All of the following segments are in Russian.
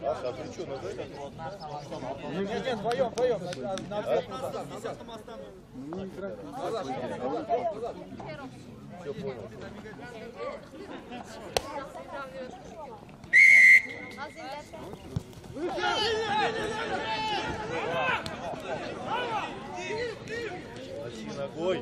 Саша, а ты что, назад? Нет, нет, вдвоем, вдвоем. На ответ Все понял. Носи ногой.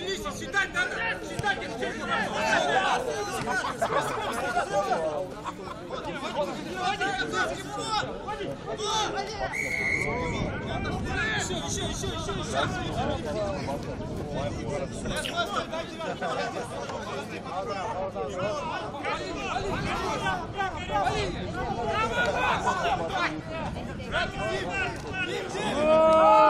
листик считать надо! Считать Еще, еще, еще, еще, еще! Пойдем,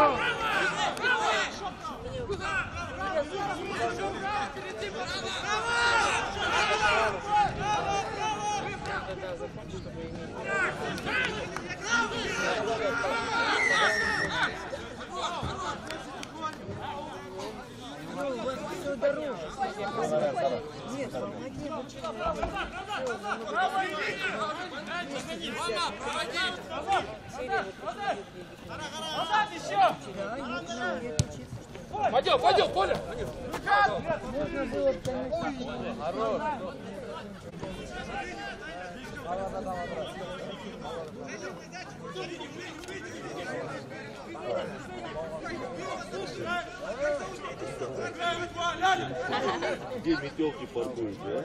Где метелки паркуют, да?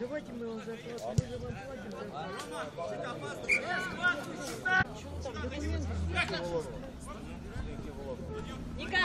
Давайте мы его заплатим. Мы же вам платим. Ника!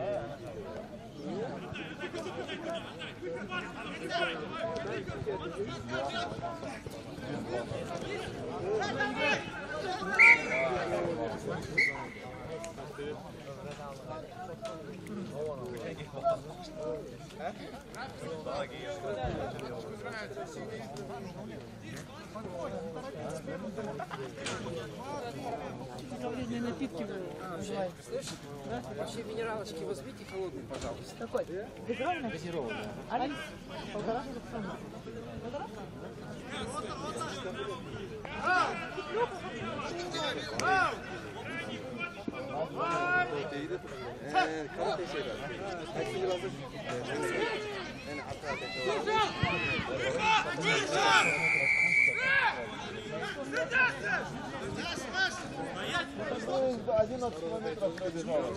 Вредные напитки называют. Вообще минералочки возьмите холодные, пожалуйста. Какой? Газированный? Газированный. Алис? Полтора 11 километров пробежала.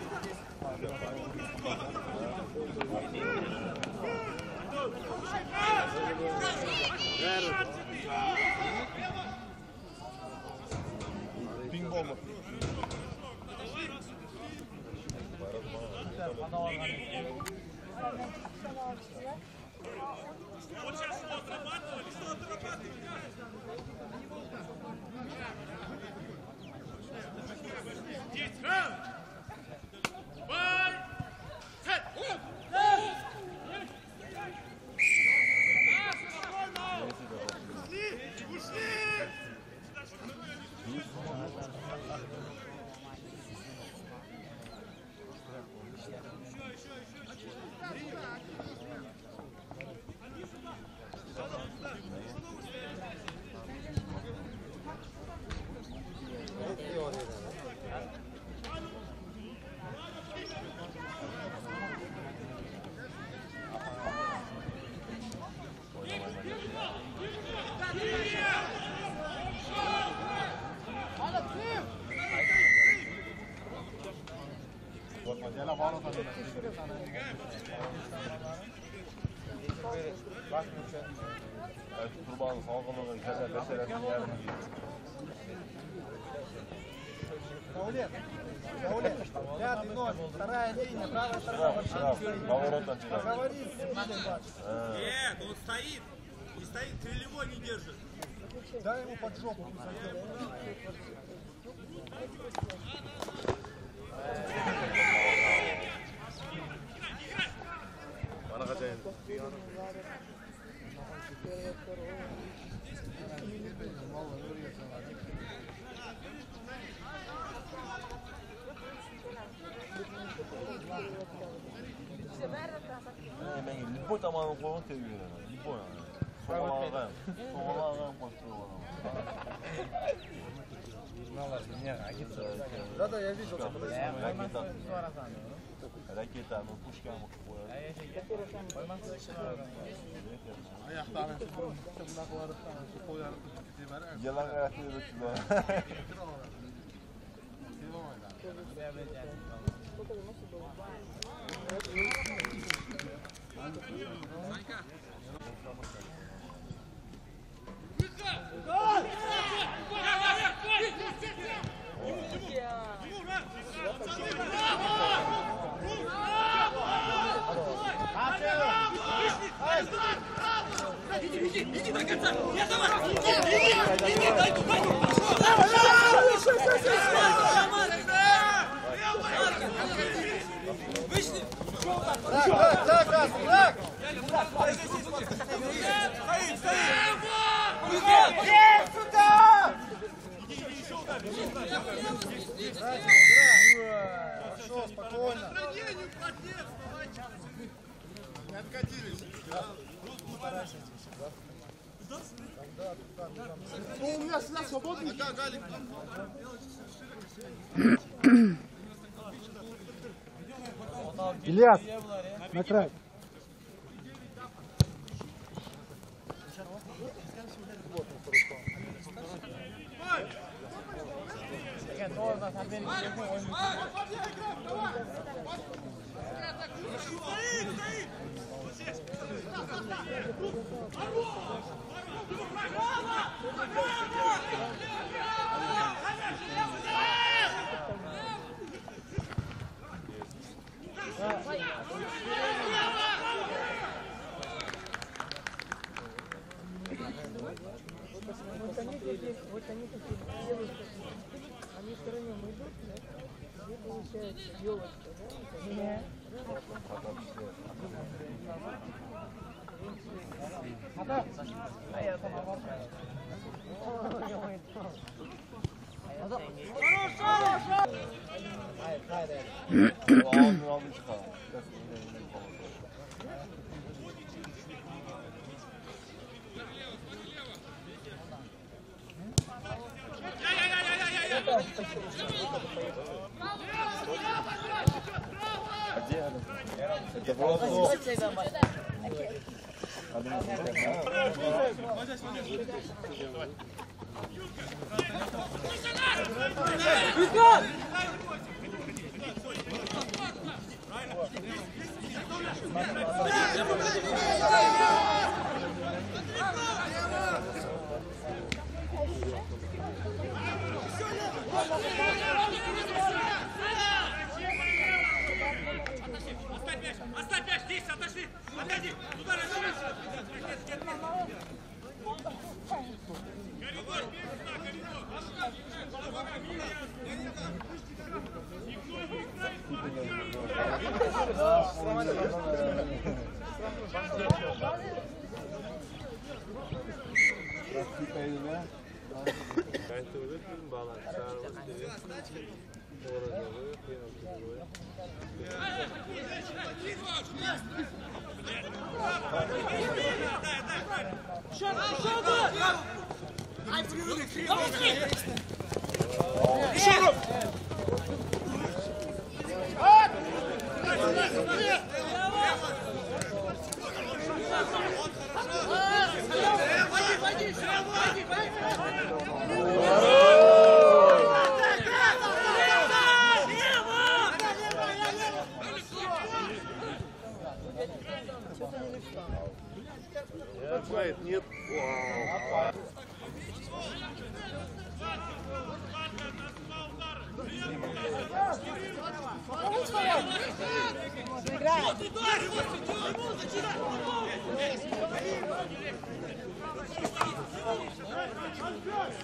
Claro. Kurbanın salgınlığın keder meselesini yarın Гаулет. Гаулет. Пятый номер. Вторая линия. Правая сторона. Поговори с. Нет, он стоит. Не стоит, крылевой не держит. Дай ему под жопу. кусок. Bana kaçayım. Ben любой там он он ты уверен. Любой. Соғалаған. Соғалаған построил. Да, да, я видел. raketami pushkani qo'yadi yalang'atib Go! Go! Go! Go! Go! Go! Go! Что Ракета. Ракета, ну пушка мог Yalan ayakta yürütüyor. Так, так, так, так. Молодец, давайте. Не откатились. Ну, у меня сюда свободный. Да, Галик. Ильяс, на край. Вот они такие, вот они такие девушки, они втроем идут, да? ね。Thank you. Да? Yes, yes.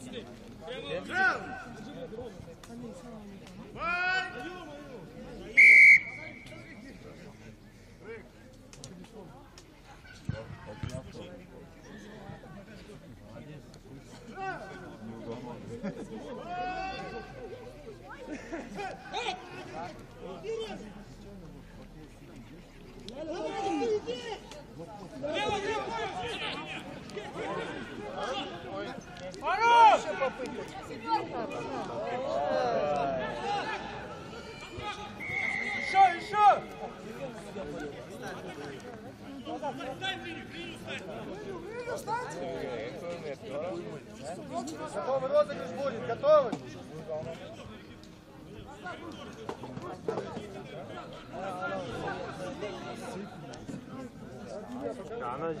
там где? Готовый розыгрыш будет, готовы? Нормально,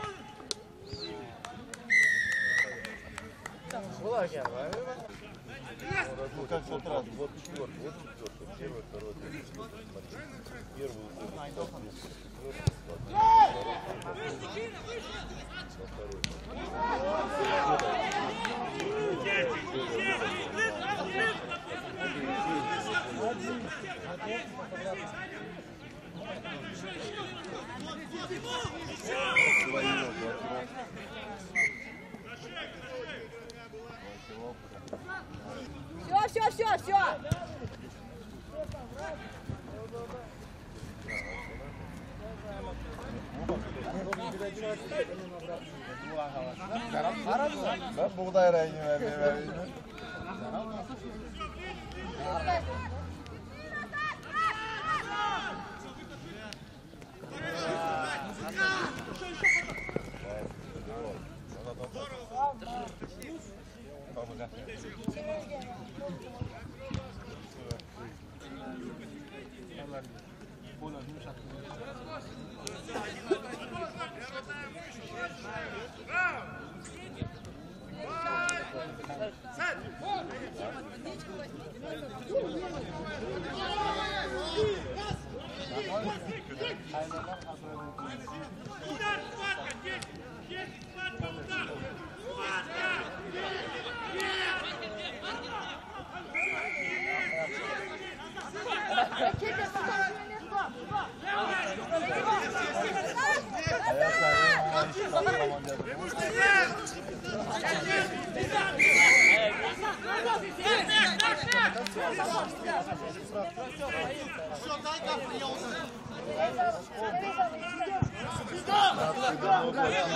Хорош! Ну как вот раз, вот четвертый, вот четвертый, первый, второй, третий. Первый удар, Все, все, все, все. Ben buğday rengi vermeye vereyim. Удар,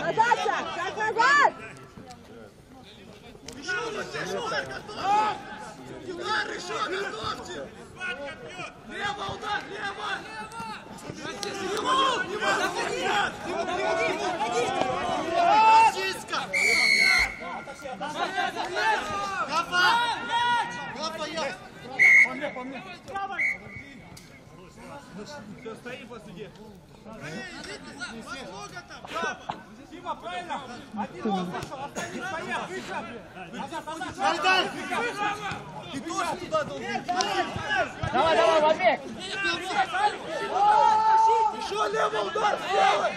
Назад, шаг, шаг назад. Схватка бьет! Дима, правильно? Один он вышел, остальные стоят, выше, блин. Назад, назад. Ты тоже туда должен. Давай, давай, Вадик! Еще левый удар, левый.